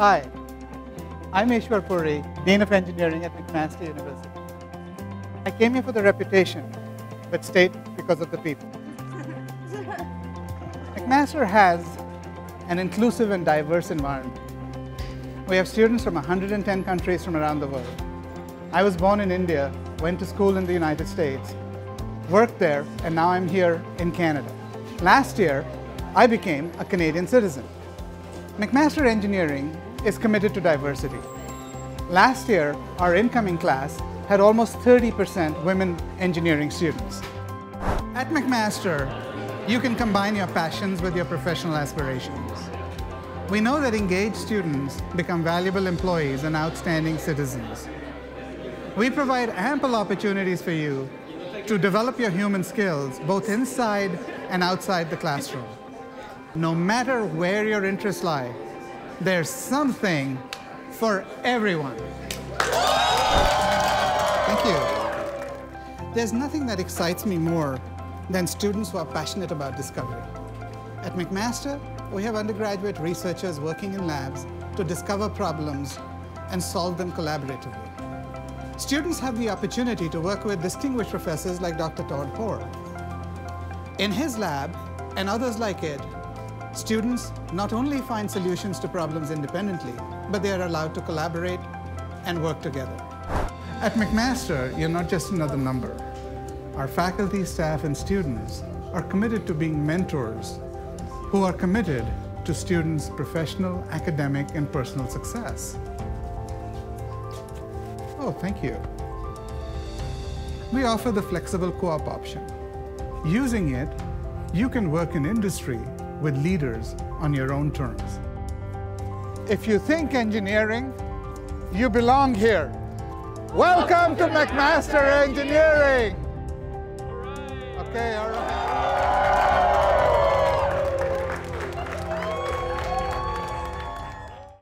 Hi, I'm Ishwar Puri, Dean of Engineering at McMaster University. I came here for the reputation, but stayed because of the people. McMaster has an inclusive and diverse environment. We have students from 110 countries from around the world. I was born in India, went to school in the United States, worked there, and now I'm here in Canada. Last year, I became a Canadian citizen. McMaster Engineering is committed to diversity. Last year, our incoming class had almost 30% women engineering students. At McMaster, you can combine your passions with your professional aspirations. We know that engaged students become valuable employees and outstanding citizens. We provide ample opportunities for you to develop your human skills both inside and outside the classroom. No matter where your interests lie, there's something for everyone. Thank you. There's nothing that excites me more than students who are passionate about discovery. At McMaster, we have undergraduate researchers working in labs to discover problems and solve them collaboratively. Students have the opportunity to work with distinguished professors like Dr. Todd Poor. In his lab, and others like it, students not only find solutions to problems independently, but they are allowed to collaborate and work together. At McMaster, you're not just another number. Our faculty, staff, and students are committed to being mentors who are committed to students' professional, academic, and personal success. Oh, thank you. We offer the flexible co-op option. Using it, you can work in industry with leaders on your own terms. If you think engineering, you belong here. Welcome to McMaster Engineering. Okay, all right.